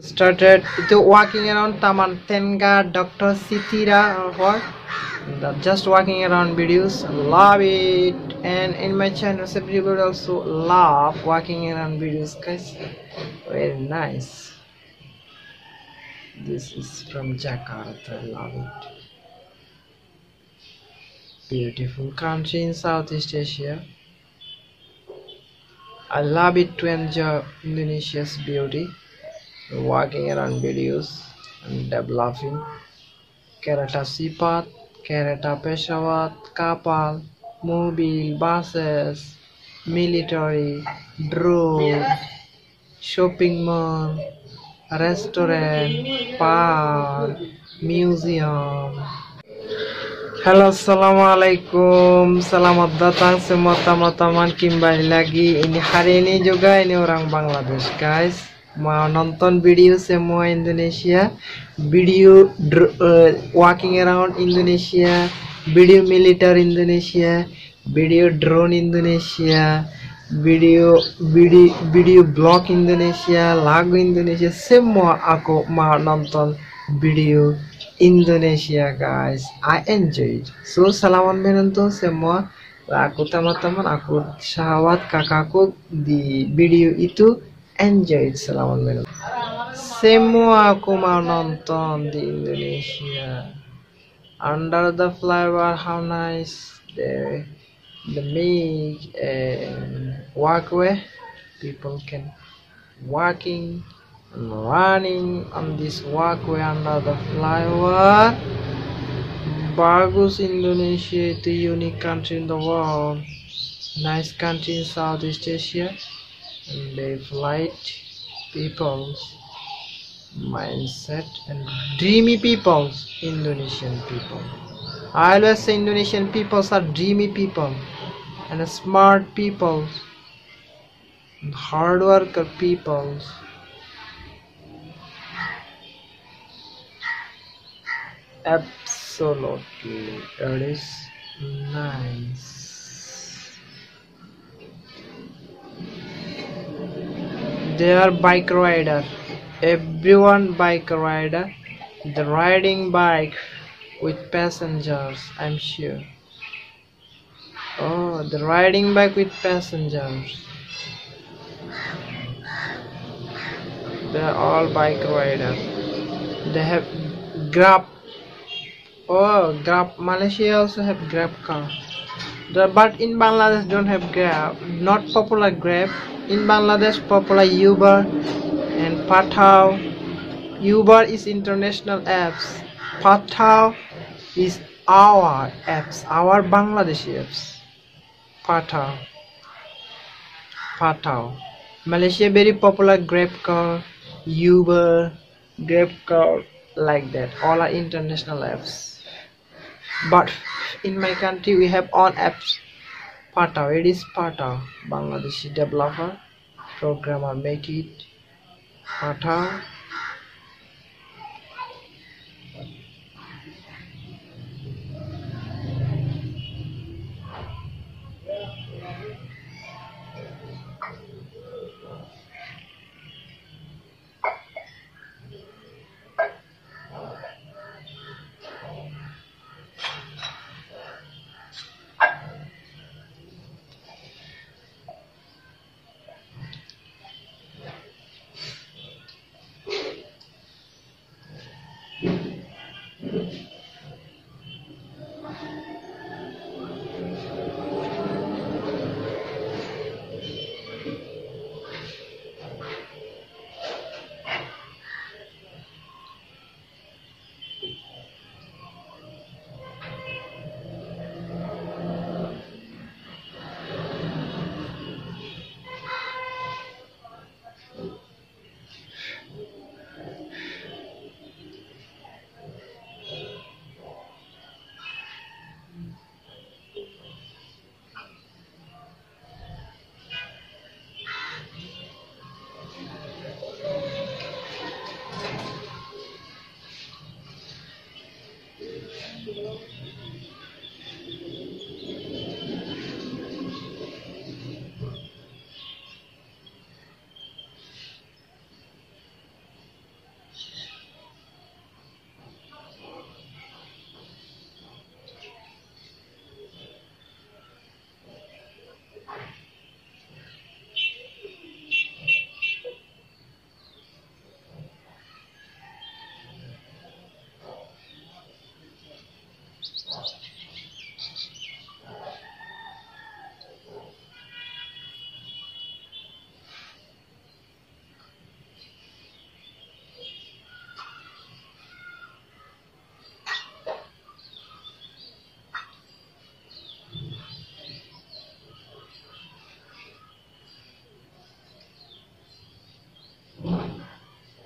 started to walking around Taman Tengah, Dr. Sitira or what? Just walking around videos, love it. And in my channel, several people also love walking around videos, guys. Very nice. This is from Jakarta, love it. Beautiful country in Southeast Asia. I love it to enjoy Indonesia's beauty walking around videos and developing kereta sifat, kereta pesawat, kapal, mobil, buses, military, drone, shopping mall, restaurant, park, museum. Halo assalamualaikum. Selamat datang semua teman-teman. Kembali lagi. Ini hari ini juga ini orang Bangladesh guys nonton video semua Indonesia. Video uh, walking around Indonesia. Video militer Indonesia. Video drone Indonesia. Video video video blog Indonesia. Lagu Indonesia. Semua aku mau nonton video Indonesia guys. I enjoyed so selamat menonton semua. Aku teman-teman aku sahabat kakakku di video itu enjoy selama minum semua aku mau nonton di Indonesia. Under the flower how nice the the make and walkway. People can walking and running on this walkway under the flower. Bagus Indonesia the unique country in the world. Nice country in Southeast Asia flight people's mindset and dreamy peoples Indonesian people. I always say Indonesian peoples are dreamy people and smart peoples and hard worker peoples. Absolutely it is nice they are bike rider. Everyone bike rider. The riding bike with passengers i'm sure. Oh the riding bike with passengers. They're all bike rider. They have grab. Oh grab. Malaysia also have grab car. The, but in bangladesh don't have grab. Not popular grab in Bangladesh popular Uber and Pathao. Uber is international apps. Pathao is our apps, our Bangladeshi apps. Pathao. Pathao. Malaysia very popular Grab car, Uber, Grab car like that. All are international apps. But in my country we have own apps Pata, it is Pata, Bangladeshi developer, programmer make it Pata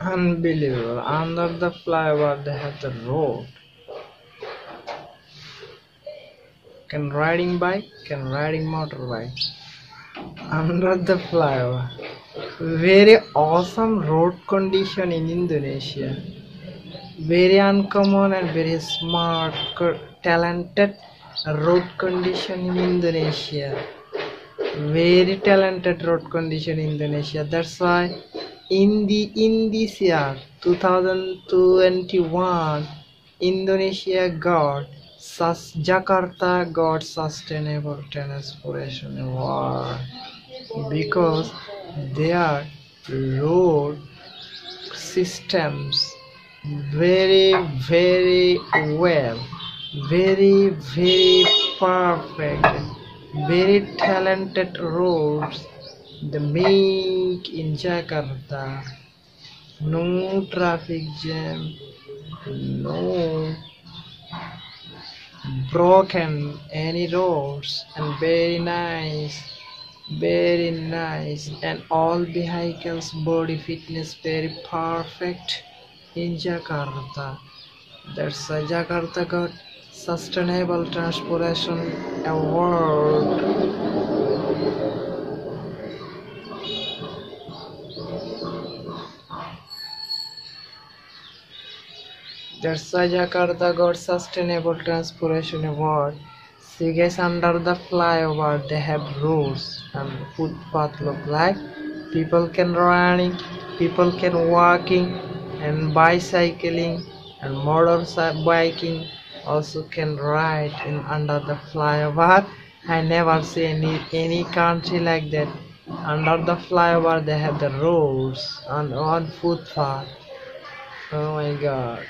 Unbelievable. Under the flyover they have the road. Can riding bike, can riding motorbike. Under the flyover. Very awesome road condition in Indonesia. Very uncommon and very smart, talented road condition in Indonesia. Very talented road condition in Indonesia. That's why in the in this year 2021 Indonesia got sus Jakarta got sustainable transportation award because their road systems very very well very very perfect very talented roads the make in Jakarta. No traffic jam. No broken any roads and very nice very nice. And all vehicles body fitness very perfect in Jakarta. That's a Jakarta got sustainable transportation award That's why Jakarta got Sustainable Transportation Award. See guys, under the flyover they have roads and footpath look like people can running, people can walking and bicycling and motorcycling also can ride in under the flyover. I never see any any country like that. Under the flyover they have the roads and on footpath. Oh my god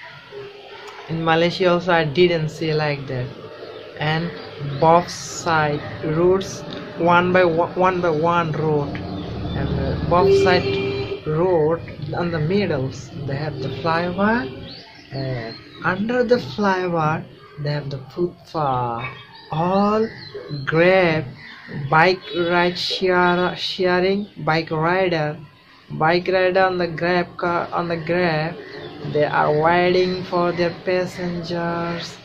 in Malaysia also I didn't see like that. And both side roads one by one, by one road. And uh, both side road on the middles they have the flyover. And under the flyover they have the footpath. All grab bike ride share, sharing bike rider. Bike rider on the grab car on the grab they are waiting for their passengers.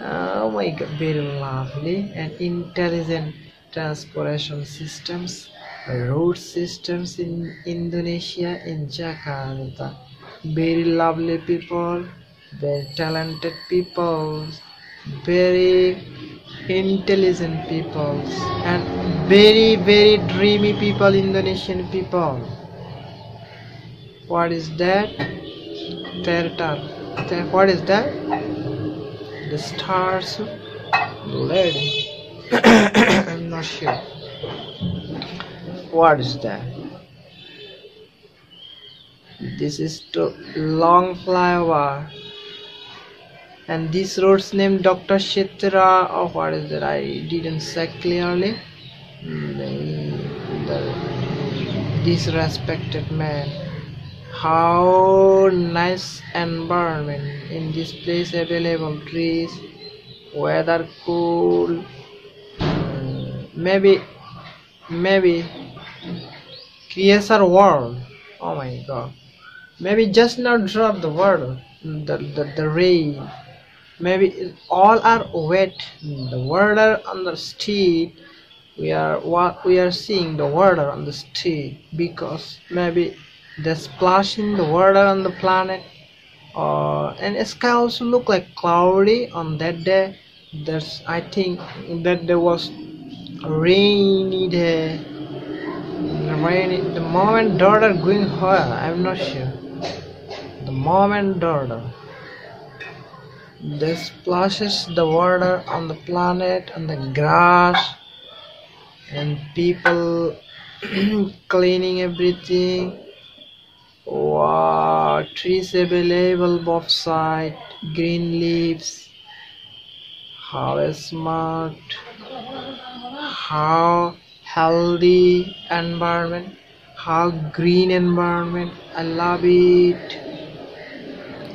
Oh my god very lovely and intelligent transportation systems road systems in indonesia in jakarta. Very lovely people very talented people very intelligent people and very very dreamy people indonesian people. What is that Th- what is that? The stars lady i'm not sure. What is that? This is the long flyover and this road's name dr shitra or what is that? I didn't say clearly. The, the disrespected man how nice environment in this place available trees weather cool Mm, maybe maybe creator world. Oh my god. Maybe just not drop the water the, the, the rain. Maybe all are wet the water on the street. We are what we are seeing the water on the street because maybe they're splashing the water on the planet uh, and the sky also look like cloudy on that day. There's i think that there was rainy day. Rainy the moment daughter going where i'm not sure. The moment daughter. They splashes the water on the planet on the grass and people cleaning everything trees available both side green leaves how smart how healthy environment how green environment i love it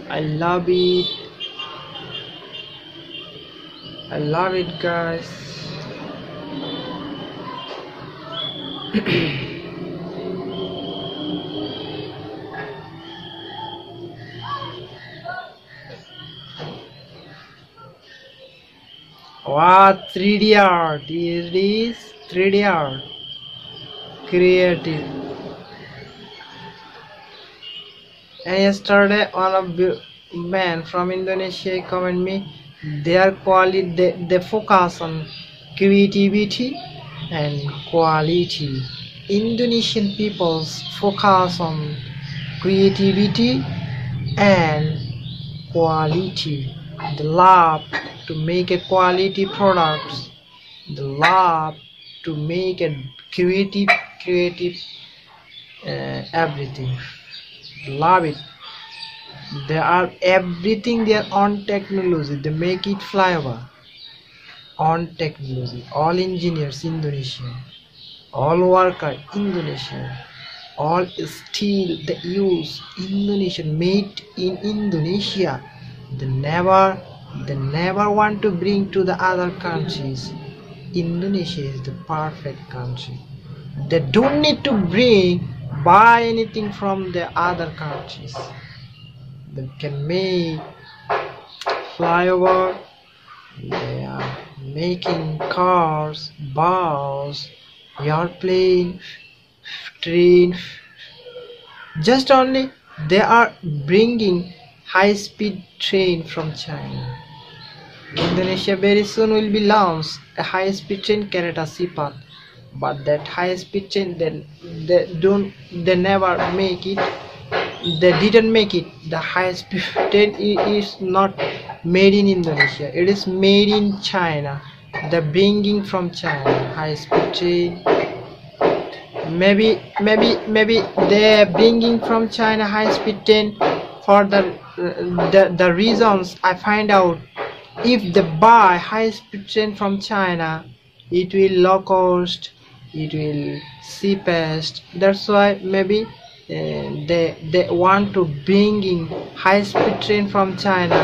i love it i love it guys what 3d art it is 3d art creative. And yesterday one of the men from indonesia comment me their quality they, they focus on creativity and quality. Indonesian peoples focus on creativity and quality. The love to make a quality products the love to make a creative creative uh, everything. Love it. They are everything they are on technology. They make it flyover on technology. All engineers indonesian. All worker indonesian. All steel they use. Indonesian made in indonesia. They never they never want to bring to the other countries. Indonesia is the perfect country. They don't need to bring buy anything from the other countries. They can make flyover. They are making cars bus airplane train. Just only they are bringing high speed train from china indonesia very soon will be launched a high speed train kereta cepat but that high speed train then they don't they never make it. They didn't make it. The high speed train is not made in indonesia. It is made in china. The bringing from china high speed train. Maybe maybe maybe they're bringing from china high speed train for the the, the reasons i find out if they buy high speed train from china it will low cost it will cheapest. That's why maybe uh, they they want to bring in high speed train from china.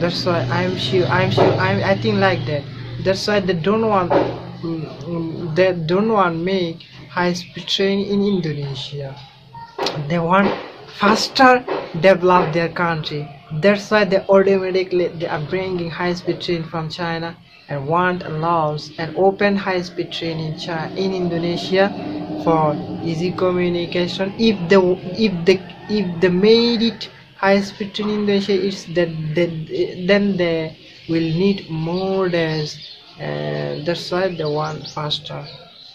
That's why i'm sure i'm sure I'm, i think like that. That's why they don't want mm, they don't want make high speed train in indonesia. They want faster develop their country that's why they automatically they are bringing high speed train from china and want allows an open high speed train in china in indonesia for easy communication. If the if the if they made it high speed train in indonesia is that then they will need more days. And that's why they want faster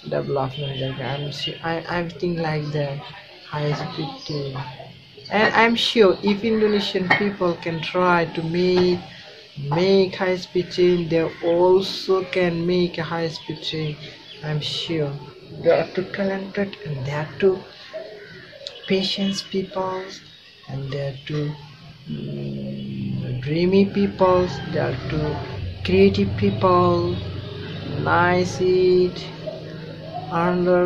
development. I'm I, i'm thinking like the high speed train and i'm sure if indonesian people can try to make make high speed train they also can make a high speed train i'm sure. They are too talented and they are too patient people and they are too mm, dreamy people they are too creative people nice it under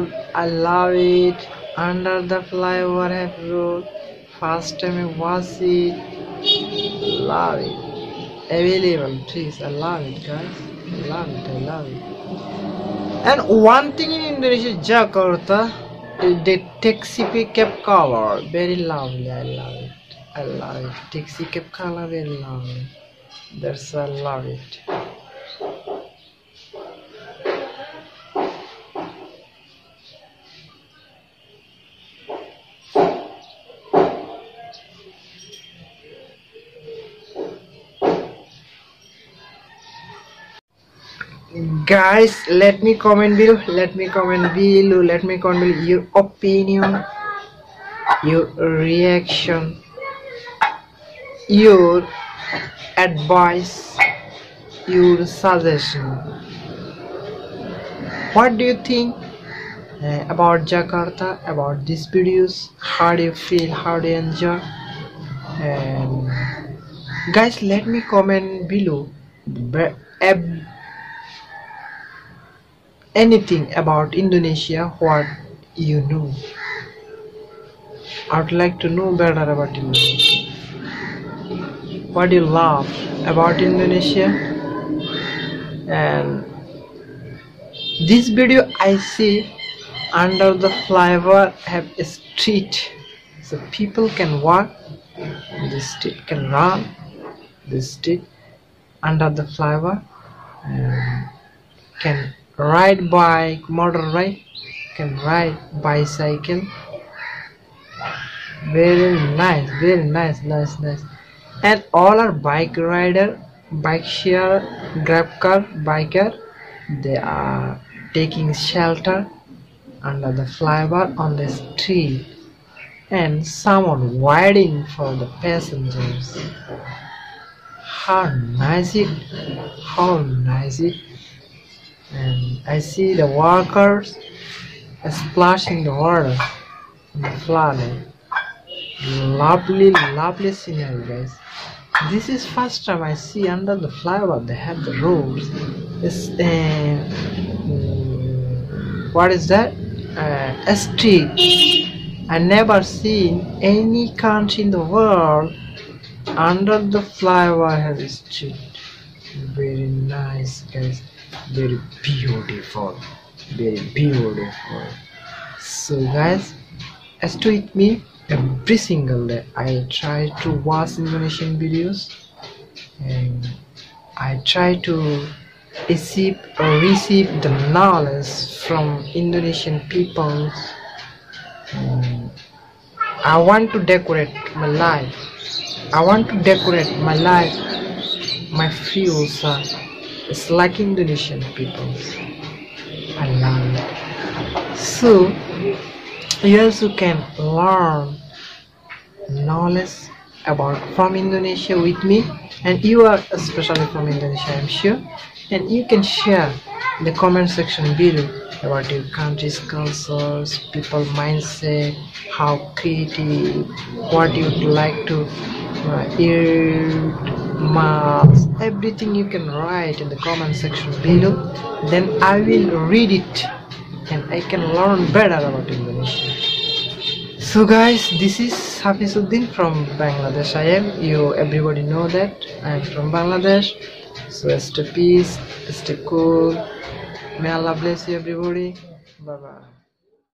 i love it under the flyover road first time watch it love it. Available please i love it guys. I love it i love it. And one thing in indonesia jakarta the taxi pickup color very lovely i love it. I love it. Taxi cab color very lovely. That's i love it guys let me comment below let me comment below let me comment your opinion. Your reaction. Your advice. Your suggestion. What do you think uh, about jakarta about these videos? How do you feel? How do you enjoy? And guys let me comment below anything about Indonesia what you know? I would like to know better about Indonesia. What you love about Indonesia? And this video I see under the flyover have a street. So people can walk the street can run the street under the flyover can ride bike motorbike can ride bicycle. Very nice very nice nice nice. And all are bike rider bike share grab car biker. They are taking shelter under the flyover on the street. And someone waiting for the passengers. How nice it how nice it and I see the workers splashing the water in the flood lovely lovely scenery guys. This is first time I see under the flyover they have the roads It's uh, what is that? Uh, a street. I never seen any country in the world under the flyover has a street. Very nice guys very beautiful very beautiful so guys stay with me every single day I try to watch Indonesian videos and I try to receive or receive the knowledge from Indonesian people. I want to decorate my life. I want to decorate my life my future it's like Indonesian people. I so you also can learn knowledge about from Indonesia with me. And you are especially from Indonesia I'm sure. And you can share the comment section below about your country's cultures people mindset how creative what you'd like to uh, eat everything you can write in the comment section below. Then I will read it and I can learn better about Indonesia so guys this is Hafizuddin from Bangladesh. I am. You everybody know that I am from Bangladesh. So stay peace. Stay cool. May Allah bless you everybody. Bye bye